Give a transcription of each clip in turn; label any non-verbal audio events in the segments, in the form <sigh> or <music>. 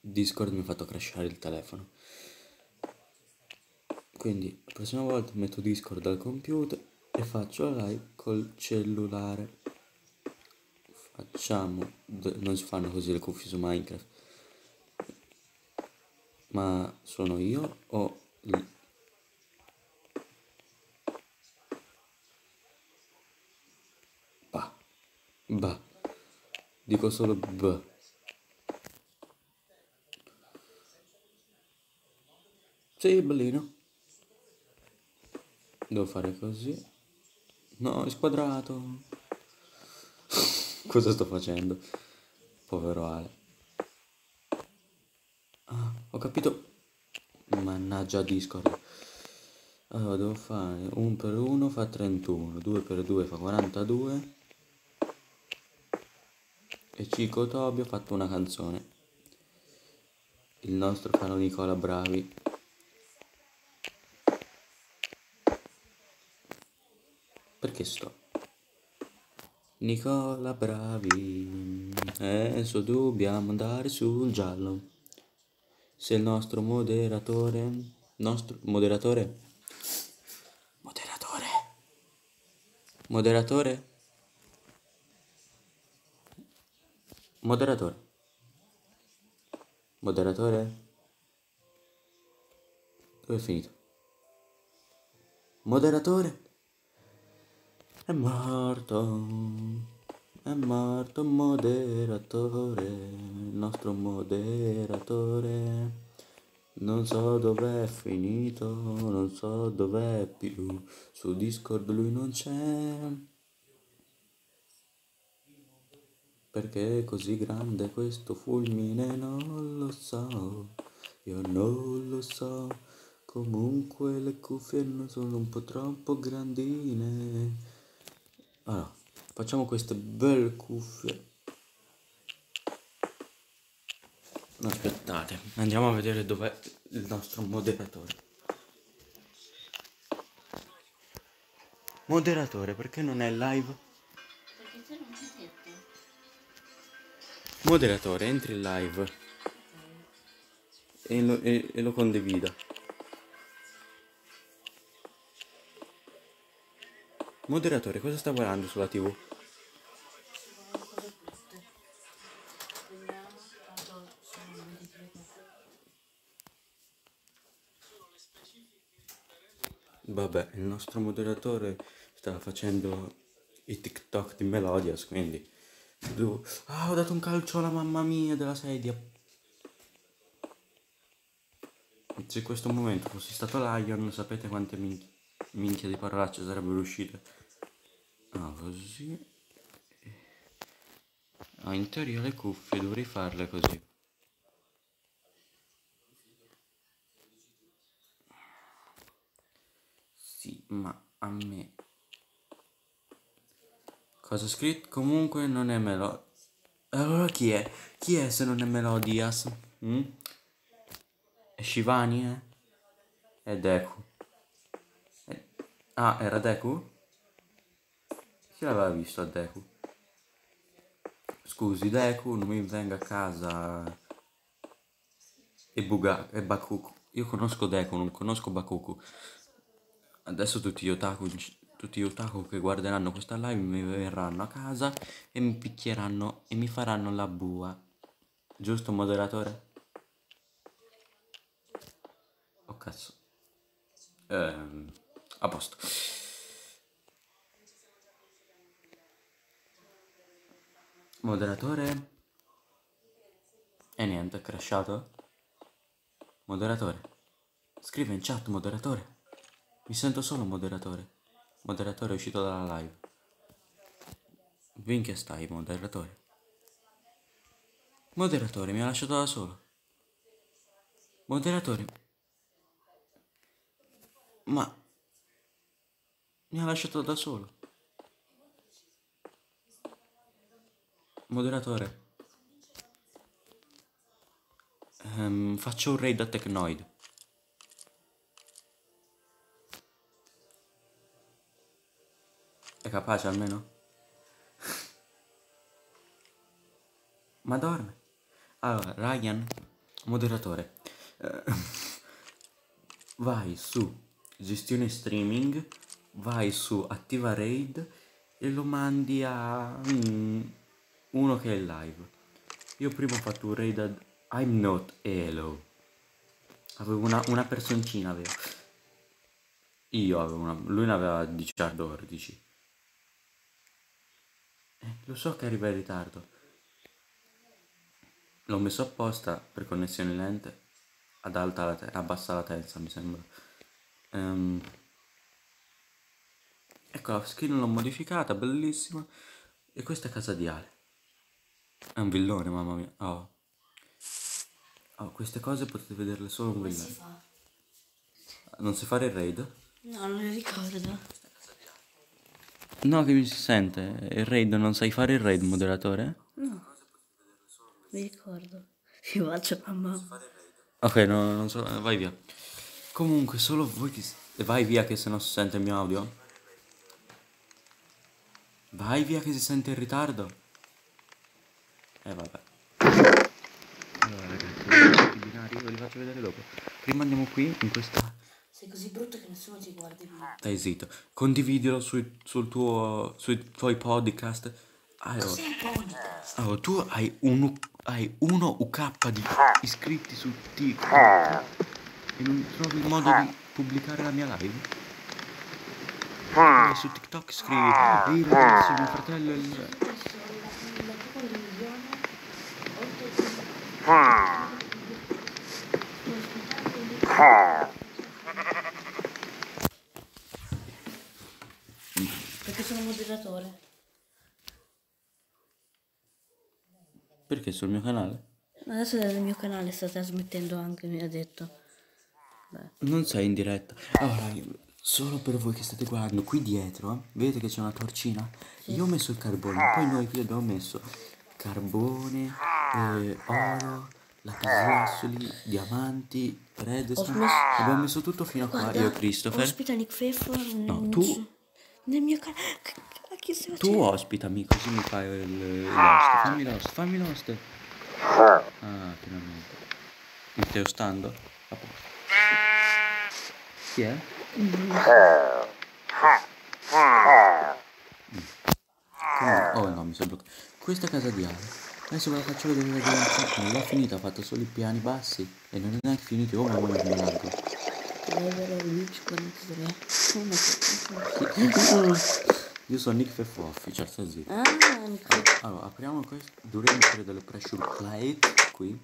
Discord mi ha fatto crashare il telefono. Quindi la prossima volta metto Discord al computer e faccio la live col cellulare. Facciamo, non si fanno così le cuffie su Minecraft. Ma sono io o Bah. Bah. Dico solo B. Sì, bellino. Devo fare così. No, è squadrato. <laughs> Cosa sto facendo? Povero Ale. Ah, ho capito. Mannaggia Discord. Allora, devo fare 1 per 1 fa 31, 2 per 2 fa 42 e Cico Tobio ha fatto una canzone. Il nostro caro Nicola Bravi. Perché sto? Nicola Bravi, adesso dobbiamo andare sul giallo. Se il nostro moderatore, nostro moderatore, moderatore, moderatore Moderatore. Moderatore? Dove è finito? Moderatore? È morto. È morto moderatore. Il nostro moderatore. Non so dov'è finito, non so dov'è più. Su Discord lui non c'è. Perché è così grande questo fulmine non lo so, io non lo so. Comunque le cuffie non sono un po' troppo grandine. Allora, facciamo queste belle cuffie. Aspettate, andiamo a vedere dov'è il nostro moderatore. Moderatore, perché non è live? Moderatore, entri in live e lo, e, e lo condivida. Moderatore, cosa sta guardando sulla tv? Vabbè, il nostro moderatore sta facendo i TikTok di Melodias, quindi. Ah, ho dato un calcio alla mamma mia della sedia. Se in questo momento fossi stato Lion, sapete quante minchia, minchia di parolacce sarebbero uscite. Ah, così. Ah, in teoria le cuffie dovrei farle così. Sì, ma a me Cosa scritto? Comunque non è Melo. Allora chi è? Chi è se non è Melodias? Mm? È Shivani, eh? È Deku. Ah, era Deku? Chi l'aveva visto a Deku? Scusi, Deku, non mi venga a casa e Buga e Bakuku. Io conosco Deku, non conosco Bakuku. Adesso tutti gli otaku tutti gli otaku che guarderanno questa live mi verranno a casa e mi picchieranno e mi faranno la bua. Giusto moderatore? Oh cazzo. Ehm, a posto. Moderatore? E niente, è crashato? Moderatore? Scrive in chat, moderatore. Mi sento solo moderatore. Moderatore è uscito dalla live. Vinche stai, moderatore. Moderatore, mi ha lasciato da solo. Moderatore. Ma... Mi ha lasciato da solo. Moderatore. Um, faccio un raid a Tecnoid. È capace almeno? <laughs> Ma dorme. Allora, Ryan, moderatore. Eh, <laughs> vai su gestione streaming, vai su attiva raid e lo mandi a mm, uno che è live. Io prima ho fatto un raid ad I'm not Hello. Avevo una, una personcina, avevo. Io avevo una... Lui ne aveva 14. Eh, lo so che arriva in ritardo. L'ho messo apposta per connessioni lente ad alta la te- abbassa la tensa, mi sembra. Ehm, ecco la skin l'ho modificata, bellissima. E questa è casa di Ale. È un villone, mamma mia. Oh. Oh, queste cose potete vederle solo un Come si villone. fa? Non si fare il raid? No, non mi ricordo. No, che mi si sente. Il raid, non sai fare il raid, moderatore? No. Mi ricordo. Ti faccio mamma. Ok, no, non so, vai via. Comunque, solo voi che... Vai via che se no si sente il mio audio. Vai via che si sente in ritardo. Eh vabbè. Allora ragazzi, i binari ve li faccio vedere dopo. Prima andiamo qui in questa... Sei così brutto che nessuno ti guarda più. Stai zitto. Condividilo sui, sul tuo, sui tuoi podcast. Allora, un podcast. allora, tu hai, un, hai uno UK di iscritti su TikTok e non trovi il modo di pubblicare la mia live? Vai su TikTok scrivi Ehi ragazzi, mio fratello è il... Adesso la, la tua condivisione, oltre Perché sono moderatore. Perché sul mio canale? Adesso nel mio canale sta trasmettendo anche, mi ha detto. Beh. Non sei in diretta. Allora, solo per voi che state guardando, qui dietro, eh, vedete che c'è una torcina? Io ho messo il carbone, poi noi qui abbiamo messo carbone, eh, oro, lapislazzuli, diamanti, redstone. messo- Abbiamo messo tutto fino a qua, io e Christopher. Ospita Nick Pfeffer. No, mm, tu- Nel mio canale. Tu ospitami, così mi fai l'host. Fammi l'host, fammi l'host. Ah, finalmente. Mi stai ostando? A posto. Chi è? Come- Oh no, mi sono bloccato. Questa casa di Ale. Adesso ve la faccio vedere da dentro. Non l'ho finita, ha fatto solo i piani bassi. E non è neanche finito. Mamma mia, come largo. Level Luigi 43. Come che- Io sono Nick Feffoffi, cioè sta zitto. Ah, Pfeffer. Allora, apriamo questo. Dovremmo mettere delle pressure plate qui.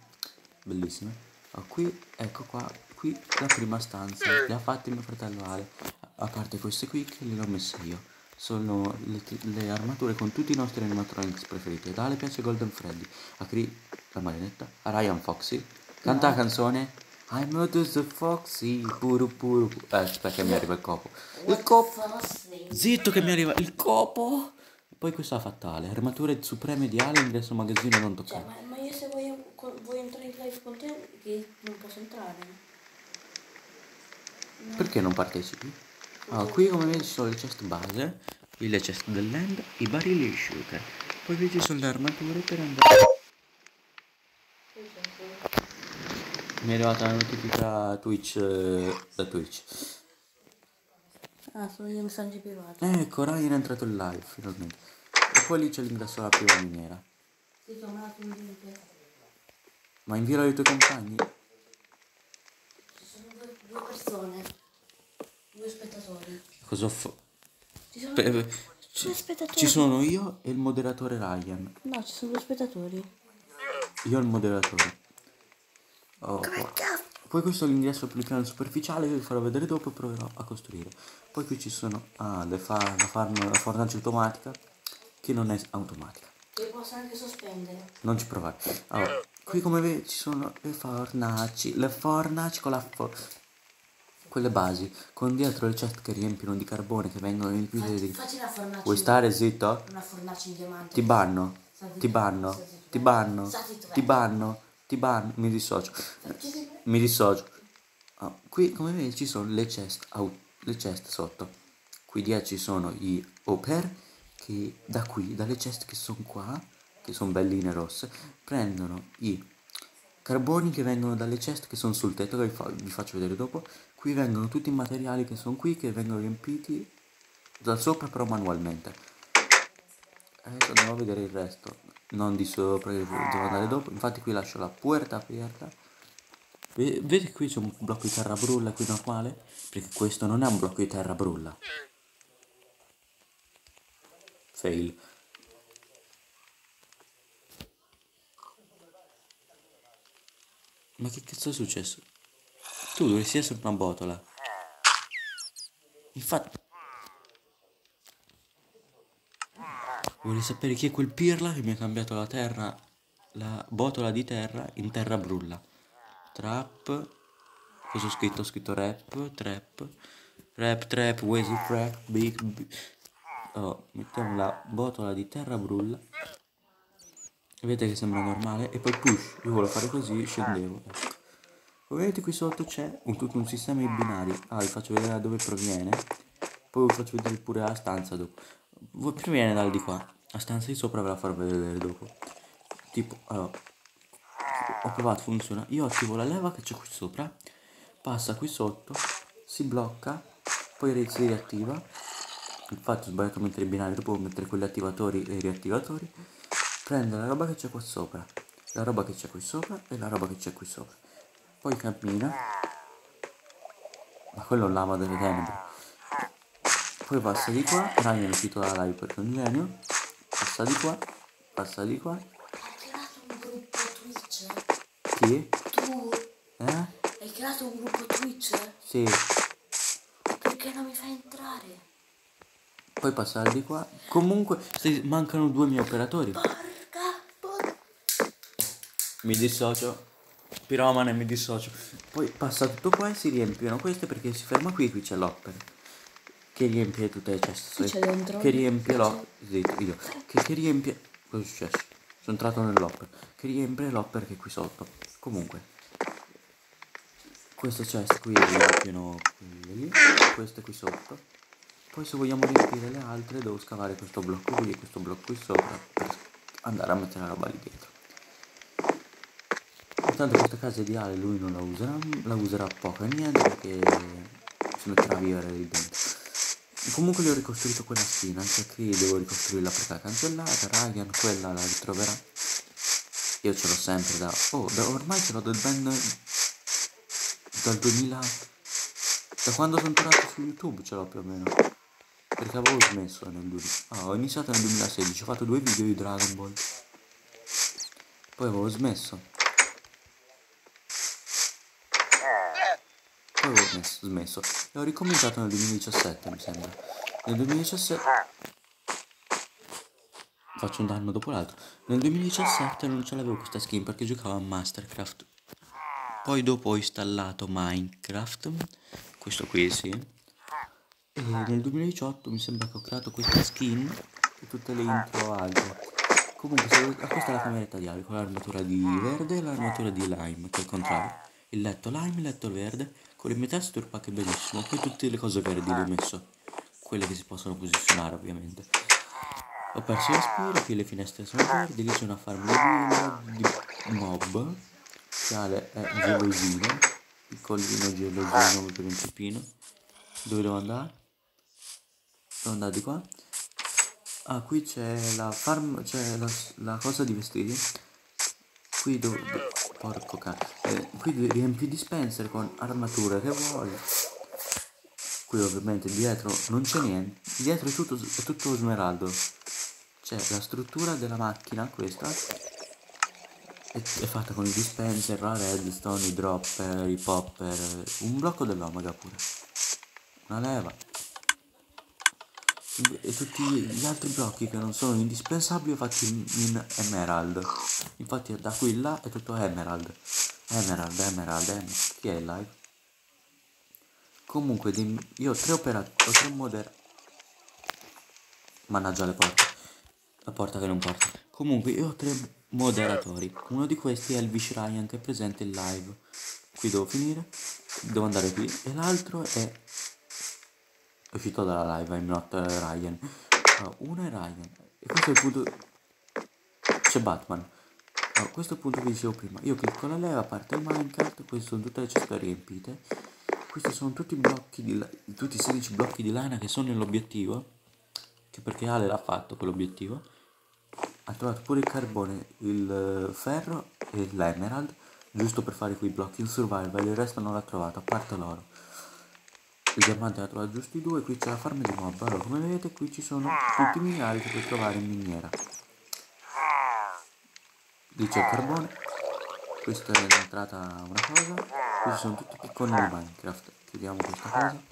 Bellissime. Ah, qui, ecco qua. Qui la prima stanza. Le ha fatte mio fratello Ale. A parte queste qui che le ho messe io. Sono le, le armature con tutti i nostri animatronics preferiti. Ad Ale piace Golden Freddy. A Cri la maledetta. A Ryan Foxy. Canta la canzone. I'm not a Foxy. Puru puru. pu- Eh, aspetta che mi arriva il copo. Il copo. Zitto che mi arriva il copo. Poi questa fatale. Armature supreme di Ale, ingresso magazzino non Cioè, toccato. ma, ma io se voglio, co- voglio entrare in live con te, che non posso entrare. Perché non partecipi? Allora, qui come vedi ci sono le chest base, qui le chest dell'end, i barili shooter. Poi qui ci sono le armature per andare. Mi è arrivata la notifica Twitch eh, da Twitch. Ah, sono gli messaggi privati. Ecco, Ryan è entrato in live finalmente. E poi lì c'è l'ingresso alla prima miniera. Sì, sono andato in link. Ma invialo ai tuoi compagni? Ci sono due, due persone. Due spettatori. Cosa ho fatto? Ci sono Pe- Ci, spettatori. ci sono io e il moderatore Ryan. No, ci sono due spettatori. Io e il moderatore. Oh, Come poi- questo è l'ingresso il piano superficiale, vi farò vedere dopo e proverò a costruire. Poi qui ci sono ah, le fa- la, farm- la fornace automatica, che non è automatica. Che posso anche sospendere. Non ci provare. Allora, qui come vedi ci sono le fornaci, le fornaci con la fo- quelle basi, con dietro le chest che riempiono di carbone che vengono riempite di... facci una fornace. Vuoi stare zitto? Una fornace in diamante. Ti banno, ti banno, ti banno, ti banno, ti banno, mi dissocio. Mi dissocio. Ah, qui come vedi ci sono le chest, au- le chest sotto. Qui dietro ci sono gli oper che da qui, dalle chest che sono qua, che sono belline rosse, prendono i carboni che vengono dalle ceste che sono sul tetto, che vi, fa- vi faccio vedere dopo. Qui vengono tutti i materiali che sono qui, che vengono riempiti da sopra però manualmente. Adesso andiamo a vedere il resto, non di sopra, che devo andare dopo. Infatti qui lascio la puerta aperta. Ve- Vedete qui c'è un blocco di terra brulla qui normale? Perché questo non è un blocco di terra brulla. Fail. Ma che cazzo è successo? Tu dovresti essere una botola. Infatti... Vorrei sapere chi è quel pirla che mi ha cambiato la terra, la botola di terra in terra brulla. Trap. Cosa ho scritto? Ho scritto rap, trap. Rap, trap, trap, big, big. Oh, mettiamo la botola di terra brulla. Vedete che sembra normale? E poi push. Io volevo fare così, scendevo. Come vedete qui sotto c'è tutto un sistema di binari. Ah, vi faccio vedere da dove proviene. Poi vi faccio vedere pure la stanza dopo. Proviene dal di qua. La stanza di sopra ve la farò vedere dopo. Tipo, allora, ho provato, funziona. Io attivo la leva che c'è qui sopra. Passa qui sotto. Si blocca. Poi si riattiva. Infatti ho sbagliato a mettere i binari. Dopo mettere quelli attivatori e riattivatori. Prende la roba che c'è qua sopra. La roba che c'è qui sopra e la roba che c'è qui sopra. Poi cammina. Ma quello lama delle tenebre. Poi passa di qua. Ryan è uscito dalla live perché è un genio. Passa di qua. Passa di qua. Hai creato un gruppo Twitch? Chi? Tu Eh? hai creato un gruppo Twitch? Sì. Perché non mi fai entrare? Poi passare di qua. Comunque, se mancano due miei operatori. Porca puttana. Mi dissocio. Piromane, mi dissocio. Poi passa tutto qua e si riempiono queste perché si ferma qui. Qui c'è l'opera. Che riempie tutte le ceste. Chi c'è dentro? Che riempie l'opera. Zitto, io. Che, che riempie. Cosa è successo? Sono entrato nell'opera. Che riempie l'opera che è qui sotto. Comunque. Queste ceste qui riempiono quelle lì. Queste qui sotto. Poi se vogliamo riempire le altre devo scavare questo blocco qui e questo blocco qui sopra per andare a mettere la roba lì dietro. Intanto questa casa ideale lui non la userà, la userà poco e niente perché si metterà a vivere lì dentro. Comunque gli ho ricostruito quella spina, anche qui devo ricostruirla perché è cancellata, Ryan quella la ritroverà. Io ce l'ho sempre da... Oh, da- ormai ce l'ho da ben... dal 2000... Da quando sono tornato su YouTube ce l'ho più o meno. Perché avevo smesso nel 2000. Ah, ho iniziato nel 2016, ho fatto due video di Dragon Ball. Poi avevo smesso. Poi avevo smesso, smesso. E ho ricominciato nel 2017, mi sembra. Nel 2017... Faccio un danno dopo l'altro. Nel 2017 non ce l'avevo questa skin perché giocavo a Mastercraft. Poi dopo ho installato Minecraft. Questo qui sì. E nel 2018 mi sembra che ho creato questa skin e tutte le intro altre. Comunque, se ah, questa è la cameretta di Ali con l'armatura di verde e l'armatura di lime, che è il contrario. Il letto lime, il letto verde, con le mie texture pacche benissimo. Poi tutte le cose verdi le ho messo. Quelle che si possono posizionare ovviamente. Ho perso l'aspiro, qui le finestre sono verdi, lì c'è una farm di mob. Chiale è gelosino, piccolino gelosino principino. Dove devo andare? Devo andare di qua. Ah, qui c'è la farm, c'è la, la cosa di vestiti. Qui dove... porco cane. Eh, qui riempi dispenser con armature che vuoi. Qui ovviamente dietro non c'è niente. Dietro è tutto, è tutto smeraldo. C'è la struttura della macchina, questa. È, è fatta con i dispenser, la redstone, i dropper, i popper. Un blocco dell'omega pure. Una leva. E tutti gli altri blocchi che non sono indispensabili fatti in, emerald. Infatti da qui là è tutto emerald. Emerald, emerald, emerald. Chi è live? Comunque io ho tre operatori, ho tre moder... Mannaggia le porte. La porta che non porta. Comunque io ho tre moderatori. Uno di questi è il Vish Ryan che è presente in live. Qui devo finire. Devo andare qui. E l'altro è... È uscito dalla live, I'm not uh, Ryan. Ah, uno è Ryan. E questo è il punto... C'è Batman. a questo punto vi dicevo prima, io clicco la leva, parte il Minecraft, queste sono tutte le ceste riempite, questi sono tutti i blocchi di tutti i 16 blocchi di lana che sono nell'obiettivo, che perché Ale l'ha fatto quell'obiettivo, ha trovato pure il carbone, il eh, ferro e l'emerald, giusto per fare quei blocchi in survival, il resto non l'ha trovato, a parte l'oro. Il diamante l'ha trovato giusto i due, qui c'è la farm di mob, allora come vedete qui ci sono tutti i minerali che puoi trovare in miniera. Lì c'è il carbone, questa è l'entrata una cosa, questi sono tutti piccoli di Minecraft, chiudiamo questa cosa,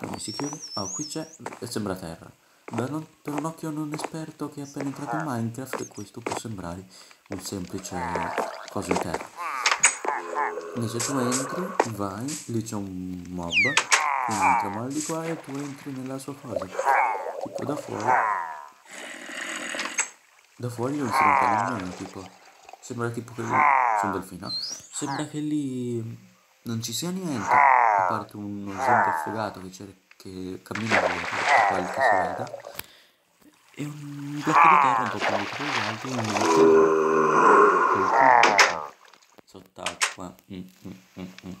come si chiude? Oh, qui c'è, e sembra terra. Da non- per un occhio non esperto che è appena entrato in Minecraft questo può sembrare un semplice cosa in terra. Invece tu entri, vai, lì c'è un mob, quindi entriamo al di qua e tu entri nella sua cosa. Tipo da fuori. Da fuori non si nota nemmeno, tipo. Sembra tipo che lì. Un delfino. Sembra che lì non ci sia niente. A parte uno zombie affogato che, c'è, che cammina via, quel che si veda. E un blocco di terra un po' più alto degli altri un blocco sott'acqua. Mm, mm, mm, mm.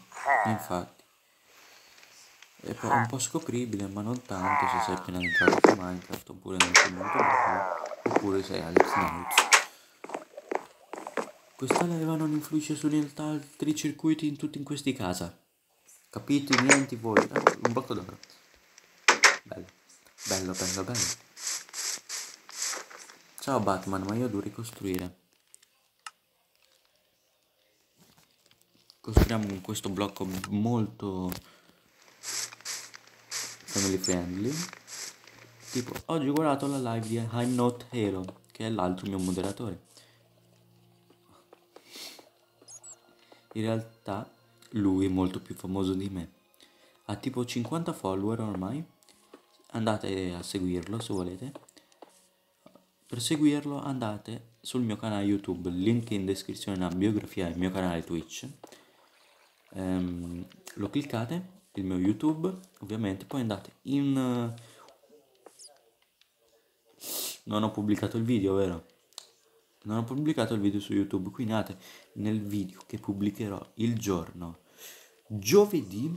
Infatti. È po- un po' scopribile, ma non tanto se sei appena entrato su Minecraft, oppure non sei molto bravo, oppure sei Alex Knights. Questa leva non influisce su niente altri circuiti in tutti in questi casa. Capite? Niente voi. Eh, un blocco d'oro. Bello. Bello, bello, bello. Ciao Batman, ma io devo ricostruire. Costruiamo con questo blocco molto family friendly. Tipo, oggi ho guardato la live di I'm Not Hero, che è l'altro mio moderatore. In realtà lui è molto più famoso di me. Ha tipo 50 follower ormai. Andate a seguirlo se volete. Per seguirlo andate sul mio canale YouTube, link in descrizione nella biografia del mio canale Twitch. Ehm, lo cliccate, il mio YouTube, ovviamente, poi andate in... eh, Non ho pubblicato il video, vero? Non ho pubblicato il video su YouTube, quindi andate nel video che pubblicherò il giorno giovedì.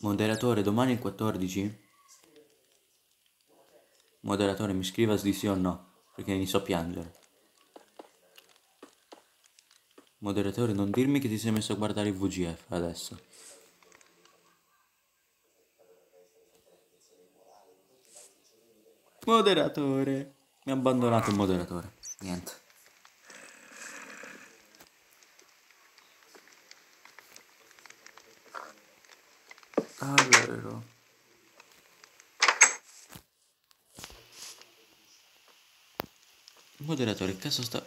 Moderatore, domani il 14. Moderatore, mi scriva di sì o no, perché mi so piangere. Moderatore, non dirmi che ti sei messo a guardare il VGF adesso. Moderatore. Mi ha abbandonato il moderatore. Niente. Vero. Moderatore, cazzo sta...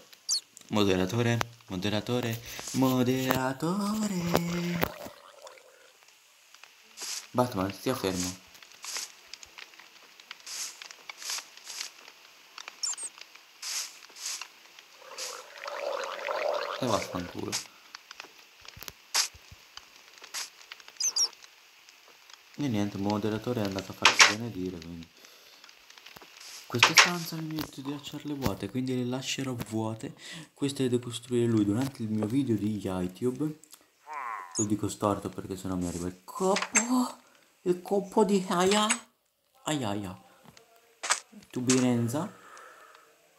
Moderatore, moderatore, moderatore. Batman, stia fermo. E vaffanculo. E niente, il moderatore è andato a farsi benedire, quindi... Queste stanze mi metto di lasciarle vuote, quindi le lascerò vuote. Queste le devo costruire lui durante il mio video di YouTube. Lo dico storto perché sennò mi arriva il coppo. Il coppo di aia. Aiaia. Tubirenza.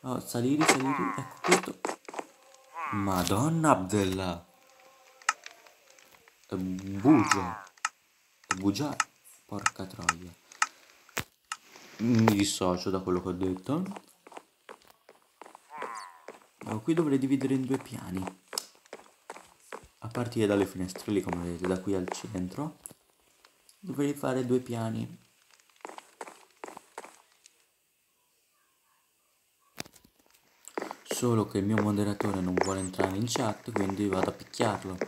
Oh, saliri, saliri. Ecco questo. Madonna Abdella. Bugia. Bugia. Porca troia. Mi dissocio da quello che ho detto. Allora, qui dovrei dividere in due piani. A partire dalle finestre lì, come vedete, da qui al centro. Dovrei fare due piani. Solo che il mio moderatore non vuole entrare in chat, quindi vado a picchiarlo.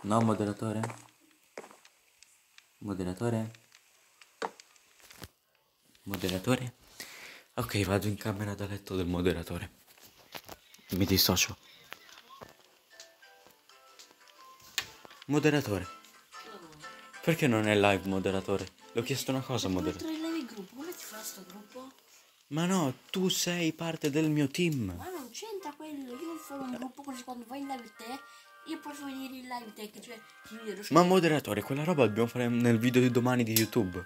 No, moderatore? Moderatore? Moderatore? Ok, vado in camera da letto del moderatore. Mi dissocio. Moderatore. Perché non è live, moderatore? Le ho chiesto una cosa, moderatore. Mentre levi il gruppo, come ti fa sto gruppo? Ma no, tu sei parte del mio team. Ma non c'entra quello, io sono un gruppo così quando vai in live te, io posso vedere in live te, cioè Ma moderatore, quella roba dobbiamo fare nel video di domani di YouTube.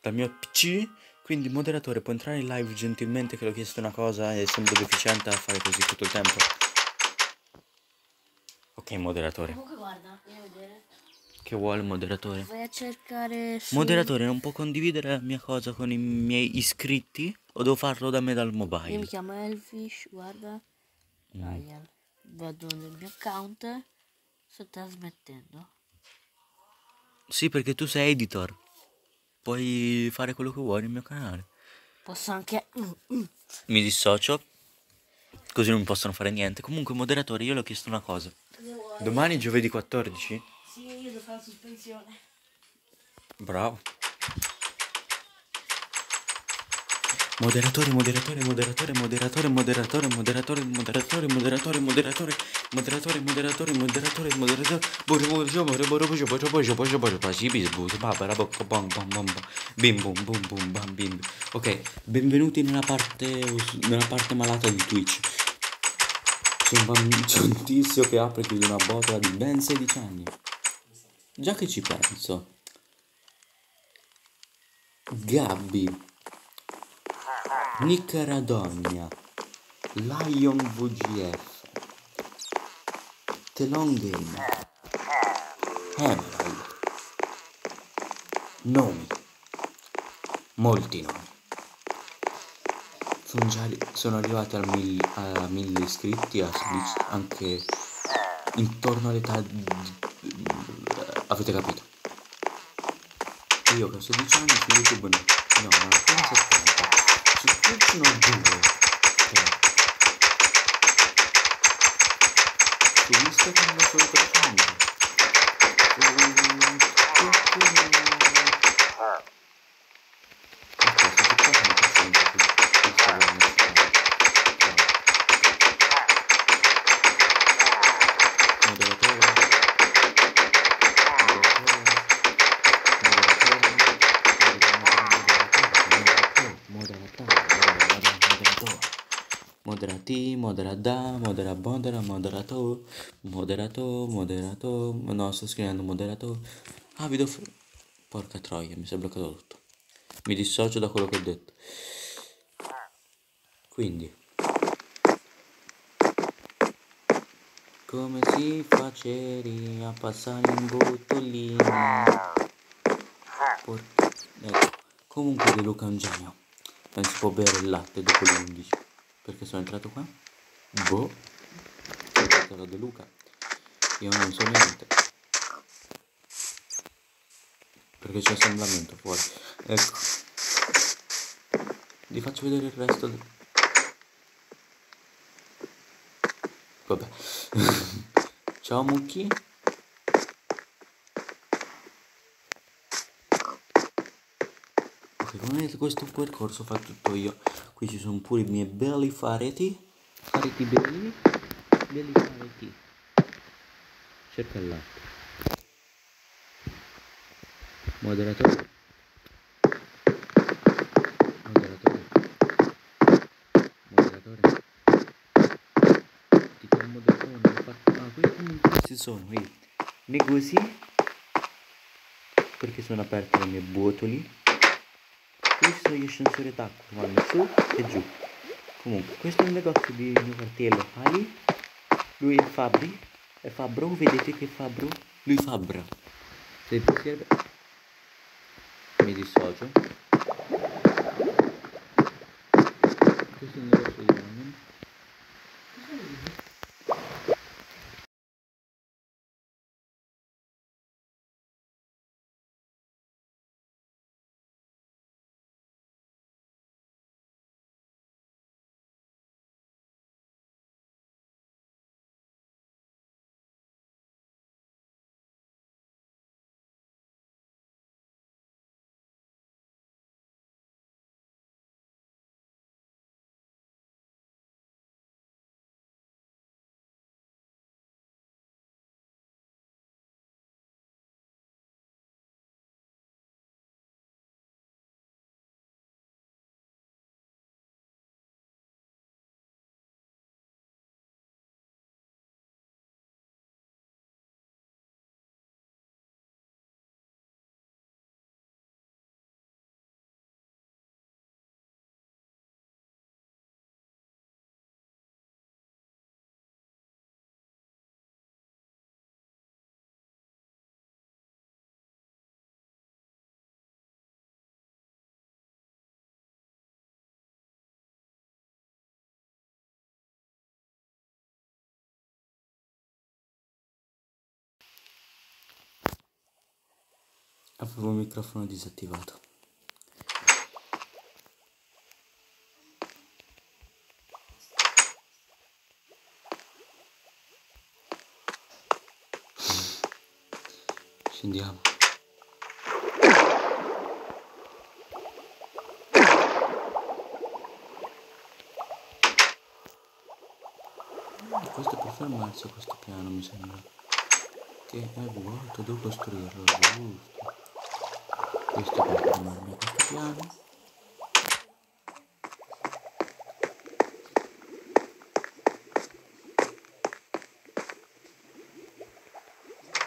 Dal mio PC. Quindi moderatore può entrare in live gentilmente che l'ho chiesto una cosa e sembro deficiente a fare così tutto il tempo. Ok moderatore. Comunque guarda. Che vuole il moderatore? Vai a cercare su... Moderatore non può condividere la mia cosa con i miei iscritti? O devo farlo da me dal Io mi mobile? chiamo Elfish, guarda. Ryan. Vado nel mio account. Sto trasmettendo. Sì perché tu sei editor. Puoi fare quello che vuoi nel mio canale. Posso anche... Mm, mm. Mi dissocio. Così non possono fare niente. Comunque moderatore io le ho chiesto una cosa. Domani giovedì 14? Fare la sospensione. Bravo. Moderatore, moderatore, moderatore, moderatore, moderatore, moderatore, moderatore, moderatore, moderatore, moderatore, moderatore, moderatore, moderatore, bis bus babara bocca bam bam bam bam bim bum bum bum bam bim. Ok, benvenuti nella parte nella parte malata di Twitch. C'è un, bamb- c'è un tizio che apre e chiude una botola di ben 16 anni. Già che ci penso. Gabby, Nick Radogna, Lion VGF, Telon Game, Emerald, nomi, molti nomi. Arri- sono arrivati mil- a mille iscritti, a 16 anche intorno all'età di... avete capito? Io che ho 16 anni su YouTube no, no, ma ancora 70. Su Twitch ho due, tre. Su Instagram ho solo 300. Su moderada, modera, modera, moderato, moderato, moderato, no sto scrivendo moderato, ah video, porca troia mi si è bloccato tutto, mi dissocio da quello che ho detto, quindi, come si faceri a passare in botolina? Porca... Ecco. Comunque De Luca è un genio. Non si può bere il latte dopo le 11. Perché sono entrato qua? Boh. Da De Luca. Io non so niente. Perché c'è assemblamento fuori. Ecco. Vi faccio vedere il resto del... Vabbè. <laughs> Ciao Mucchi. Ok, come vedete questo percorso fa tutto io. Qui ci sono pure i miei belli fareti. Fareti belli. Belli fareti. Cerca latte. Moderatore. Moderatore. Moderatore. Ti chiamo moderatore. non fa- Ah, questi, questi sono i negozi. Perché sono aperte le mie botoli. Questi sono gli ascensori d'acqua, vanno su e giù. Comunque, questo è un negozio di mio quartiere locali. Lui è Fabri. È Fabbro, vedete che è Fabbro? Lui Fabbra. Se vi serve... Mi dissocio. Questo è il negozio di ramen. Avevo il microfono disattivato. Scendiamo. Questo è per fermarsi questo piano mi sembra. Che è vuoto, devo costruirlo, giusto. Questo per fermarmi questo piano.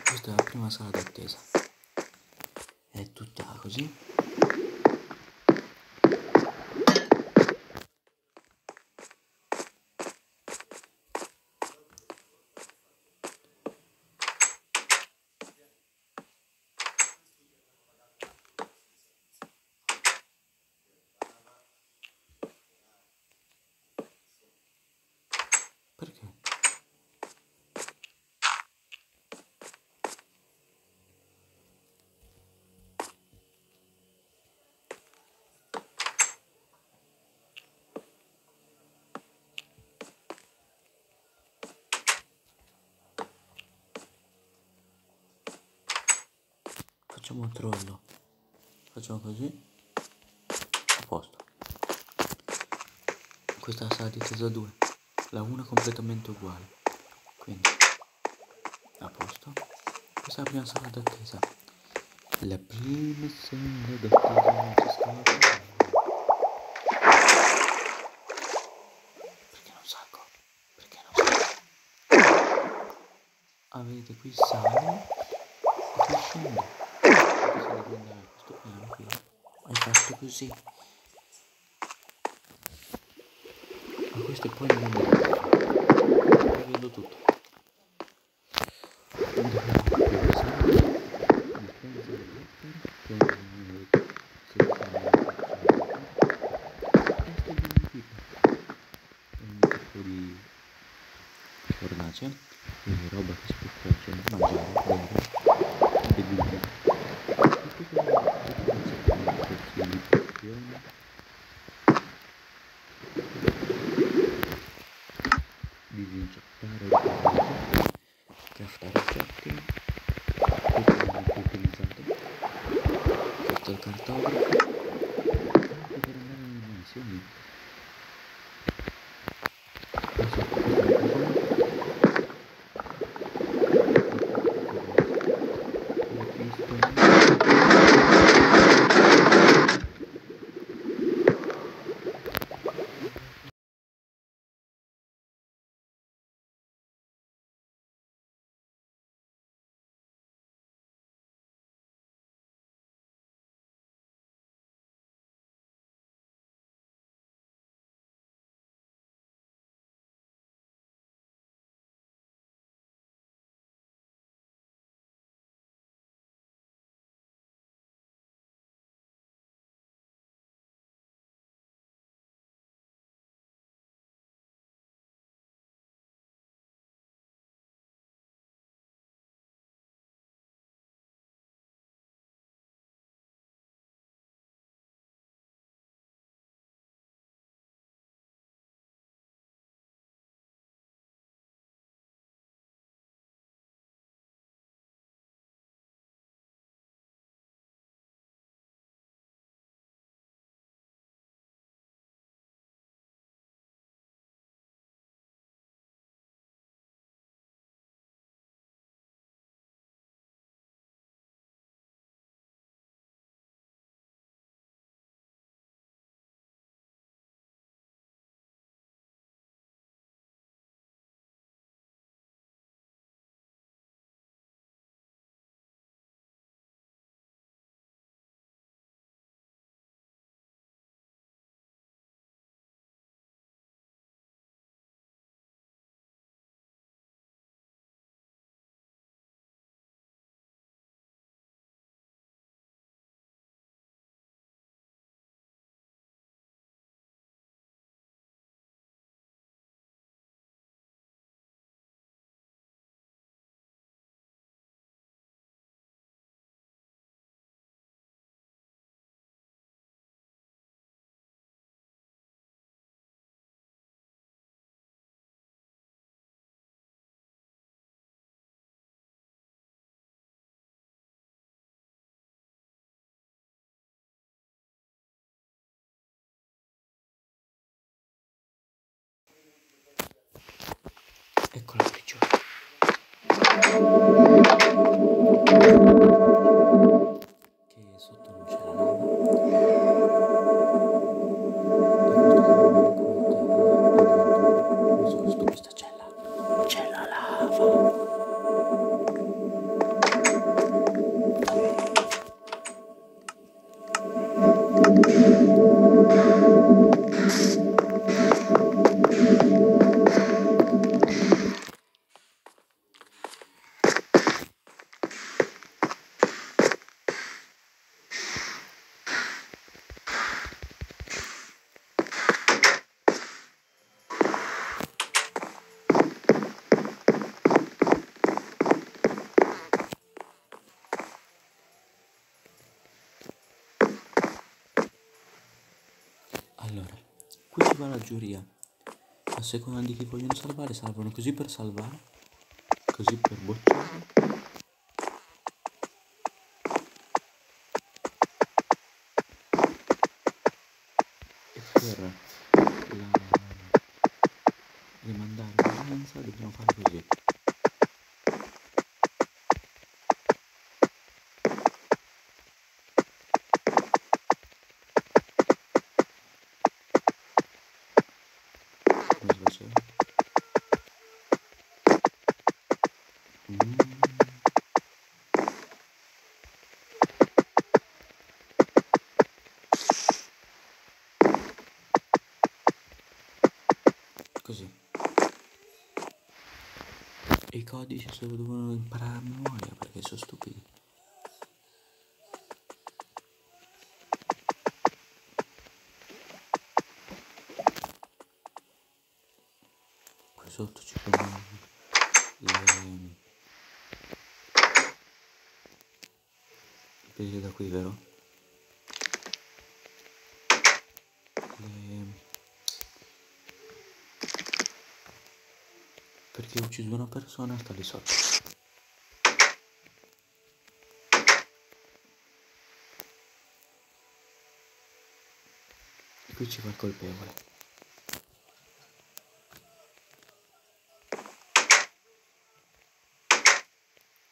Questa è la prima sala d'attesa. È tutta così. Perché? Facciamo un trollo. Facciamo così. A posto. Questa è la sala di attesa 2. La 1 è completamente uguale. Quindi, a posto. Questa è la prima sala d'attesa. La prima sala d'attesa non non salgo? Avete qui sale e qui scende. Andare a questo piano qui. Hai fatto così. Ma questo è poi non è vedo tutto. Fornace, giuria. A seconda di chi vogliono salvare, salvano così per salvare, così per bocciare. E per la... rimandare l'udienza dobbiamo fare così. Come si faceva? Mm. Così. I codici se lo devono imparare a memoria perché sono stupidi. Qui sotto ci sono le... Vedete da qui, vero? Le... Perché ho ucciso una persona sta lì sotto. E qui ci va il colpevole.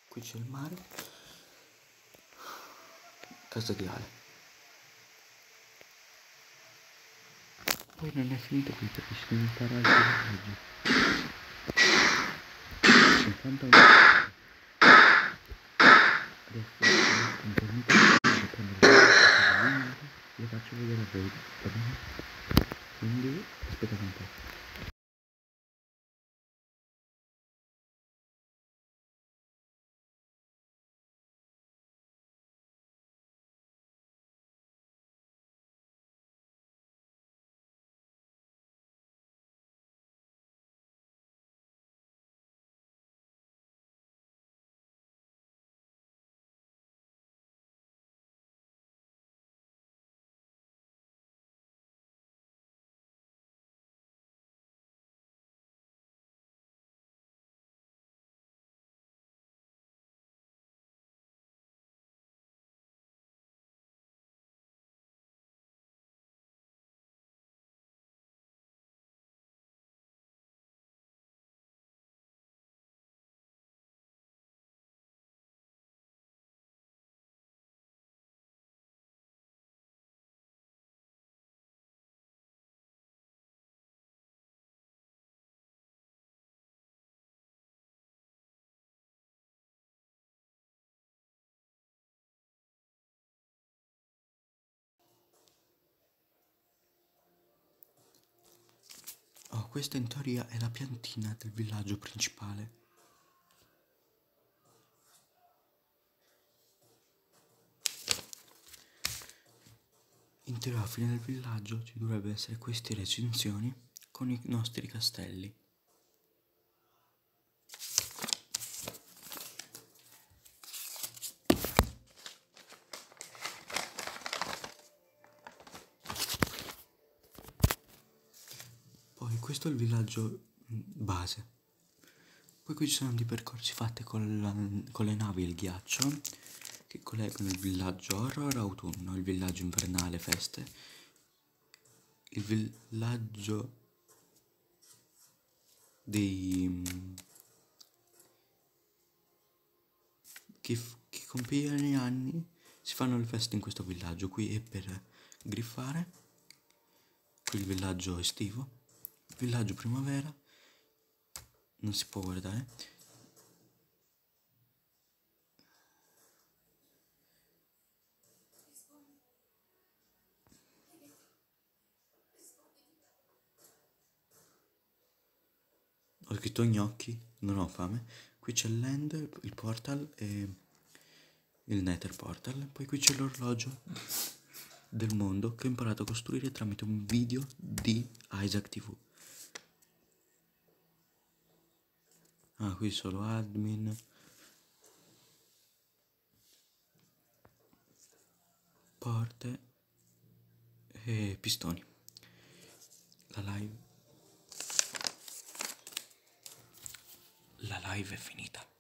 Qui c'è il mare. Casa di Ale. Poi non è finito qui perché ci devo imparare il villaggio. 50 minuti. Adesso un po' di tempo le faccio vedere a voi. Quindi aspettate un po'. Questa in teoria è la piantina del villaggio principale. In teoria alla fine del villaggio ci dovrebbe essere queste recinzioni con i nostri castelli. È il villaggio mm, base. Poi qui ci sono dei percorsi fatti con, la- con le navi il ghiaccio che collegano il villaggio horror autunno, il villaggio invernale feste, il villaggio dei mm, chi, f- chi compie gli anni si fanno le feste in questo villaggio. Qui è per griffare. Qui il villaggio estivo. Villaggio primavera. Non si può guardare. Ho scritto gnocchi, non ho fame. Qui c'è l'end, il portal e il nether portal. Poi qui c'è l'orologio del mondo che ho imparato a costruire tramite un video di Isaac TV. Ah, qui solo admin. Porte e pistoni. La live. La live è finita.